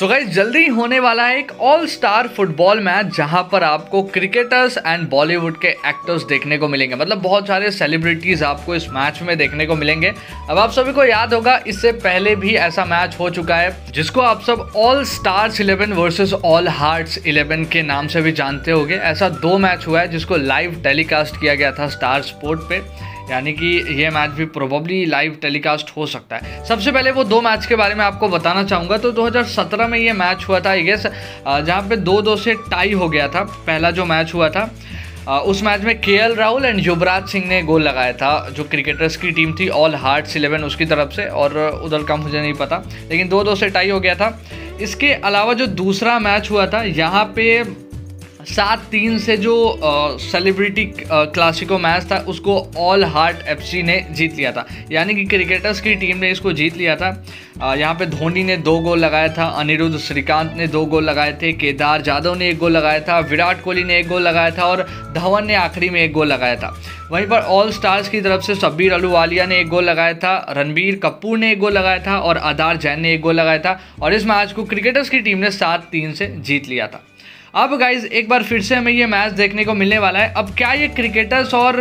So guys जल्दी ही होने वाला है एक ऑल स्टार फुटबॉल मैच जहाँ पर आपको क्रिकेटर्स एंड बॉलीवुड के एक्टर्स देखने को मिलेंगे। मतलब बहुत सारे सेलिब्रिटीज आपको इस मैच में देखने को मिलेंगे। अब आप सभी को याद होगा, इससे पहले भी ऐसा मैच हो चुका है, जिसको आप सब all stars eleven versus all hearts eleven के नाम से भी जानते होंगे। ऐसा दो मैच हुआ है, जिसको लाइव टेलीकास्ट किया गया था स्टार स्पोर्ट पे। यानी कि ये मैच भी प्रोबेबली लाइव टेलीकास्ट हो सकता है। सबसे पहले वो दो मैच के बारे में आपको बताना चाहूँगा। तो 2017 में ये मैच हुआ था आई गेस जहाँ पे दो दो से टाई हो गया था। पहला जो मैच हुआ था उस मैच में के राहुल एंड युवराज सिंह ने गोल लगाया था, जो क्रिकेटर्स की टीम थी ऑल हार्ट्स इलेवन उसकी तरफ़ से, और उधर का मुझे नहीं पता। लेकिन दो दो से टाई हो गया था। इसके अलावा जो दूसरा मैच हुआ था, यहाँ पे सात तीन से जो सेलिब्रिटी क्लासिको मैच था, उसको ऑल हार्ट एफसी ने जीत लिया था। यानी कि क्रिकेटर्स की टीम ने इसको जीत लिया था। यहाँ पे धोनी ने दो गोल लगाया था, अनिरुद्ध श्रीकांत ने दो गोल लगाए थे, केदार जाधव ने एक गोल लगाया था, विराट कोहली ने एक गोल लगाया था और धवन ने आखिरी में एक गोल लगाया था। वहीं पर ऑल स्टार्स की तरफ़ से शब्बीर अलूवालिया ने एक गोल लगाया था, रणबीर कपूर ने एक गोल लगाया था और आधार जैन ने एक गोल लगाया था और इस मैच को क्रिकेटर्स की टीम ने सात तीन से जीत लिया था। अब गाइज़ एक बार फिर से हमें ये मैच देखने को मिलने वाला है। अब क्या ये क्रिकेटर्स और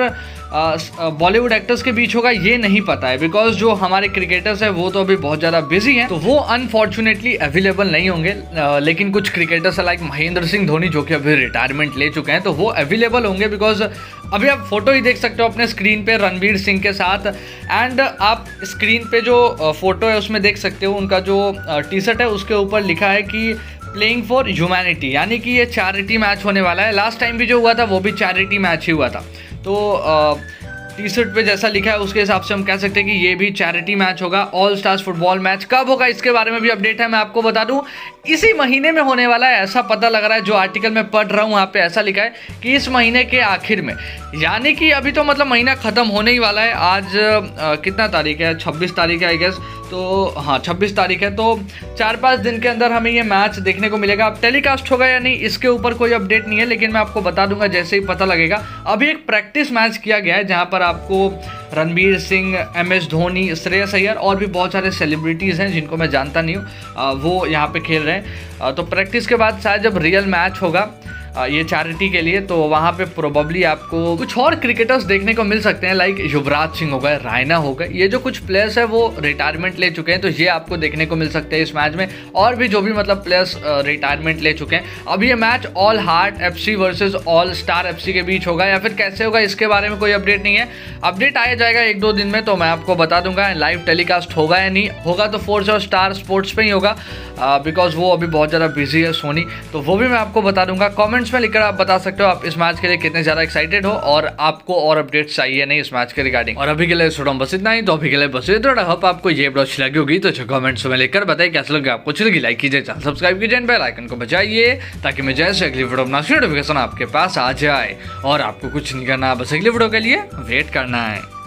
बॉलीवुड एक्टर्स के बीच होगा, ये नहीं पता है। बिकॉज़ जो हमारे क्रिकेटर्स हैं, वो तो अभी बहुत ज़्यादा बिज़ी हैं। तो वो अनफॉर्चुनेटली अवेलेबल नहीं होंगे। लेकिन कुछ क्रिकेटर्स लाइक महेंद्र सिंह धोनी, जो कि अभी रिटायरमेंट ले चुके हैं तो वो अवेलेबल होंगे बिकॉज़ अभी आप फ़ोटो ही देख सकते हो अपने स्क्रीन पे रणवीर सिंह के साथ। एंड आप स्क्रीन पे जो फ़ोटो है, उसमें देख सकते हो, उनका जो टी शर्ट है, उसके ऊपर लिखा है कि प्लेइंग फॉर ह्यूमैनिटी यानी कि ये चैरिटी मैच होने वाला है। लास्ट टाइम भी जो हुआ था वो भी चैरिटी मैच ही हुआ था। तो टी शर्ट पर जैसा लिखा है उसके हिसाब से हम कह सकते हैं कि ये भी चैरिटी मैच होगा। ऑल स्टार्स फुटबॉल मैच कब होगा इसके बारे में भी अपडेट है मैं आपको बता दूँ। इसी महीने में होने वाला है ऐसा पता लग रहा है जो आर्टिकल में पढ़ रहा हूँ वहाँ पे ऐसा लिखा है कि इस महीने के आखिर में। यानी कि अभी तो मतलब महीना ख़त्म होने ही वाला है। आज आ, कितना तारीख है? छब्बीस तारीख है आई गेस तो हाँ छब्बीस तारीख है तो चार पाँच दिन के अंदर हमें ये मैच देखने को मिलेगा। अब टेलीकास्ट होगा या नहीं, इसके ऊपर कोई अपडेट नहीं है, लेकिन मैं आपको बता दूँगा, जैसे ही पता लगेगा। अभी एक प्रैक्टिस मैच किया गया है, जहाँ पर आपको रणबीर सिंह, एम एस धोनी, श्रेयस अय्यर और भी बहुत सारे सेलिब्रिटीज़ हैं, जिनको मैं जानता नहीं हूँ। वो यहाँ पर खेल रहे हैं। तो प्रैक्टिस के बाद शायद जब रियल मैच होगा ये चैरिटी के लिए तो वहाँ पे प्रोबेबली आपको कुछ और क्रिकेटर्स देखने को मिल सकते हैं लाइक युवराज सिंह हो गए, रायना हो गए। ये जो कुछ प्लेयर्स है, वो रिटायरमेंट ले चुके हैं तो ये आपको देखने को मिल सकते हैं इस मैच में। और भी जो भी मतलब प्लेयर्स रिटायरमेंट ले चुके हैं। अब ये match all heart F C versus all star F C के बीच होगा, या फिर कैसे होगा, इसके बारे में कोई अपडेट नहीं है। अपडेट आया जाएगा एक दो दिन में तो मैं आपको बता दूँगा लाइव टेलीकास्ट होगा या नहीं। होगा तो फोर्स और स्टार स्पोर्ट्स पे ही होगा बिकॉज़ वो अभी बहुत ज़्यादा बिज़ी है सोनी तो वो भी मैं आपको बता दूँगा। कमेंट्स में लिखकर आप बता सकते हो आप इस मैच के लिए कितने ज़्यादा एक्साइटेड हो और आपको और अपडेट्स चाहिए नहीं इस मैच के रिगार्डिंग और अभी के लिए छोड़ो, बस इतना ही। तो अभी के लिए बस इतना होप आपको ये अच्छी लगी होगी तो कमेंट्स में लिखकर बताइए कैसे लगे आपको। अच्छी लाइक कीजिए चैनल सब्सक्राइब कीजिए बेल आइकन को बजाइए, ताकि मैं जैसे अगली वीडियो अपना नोटिफिकेशन आपके पास आ जाए। और आपको कुछ नहीं करना, बस अगली वीडियो के लिए वेट करना है।